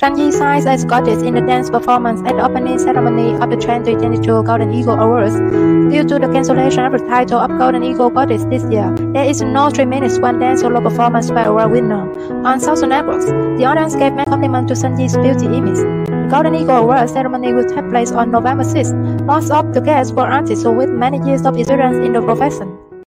Sun Yi signs as goddess in the dance performance at the opening ceremony of the 2022 Golden Eagle Awards. Due to the cancellation of the title of Golden Eagle Goddess this year, there is no 3 minutes one dance solo performance by award winner. On social networks, the audience gave many compliments to Sun Yi's beauty image. The Golden Eagle Awards ceremony will take place on November 6. Most of the guests were artists with many years of experience in the profession.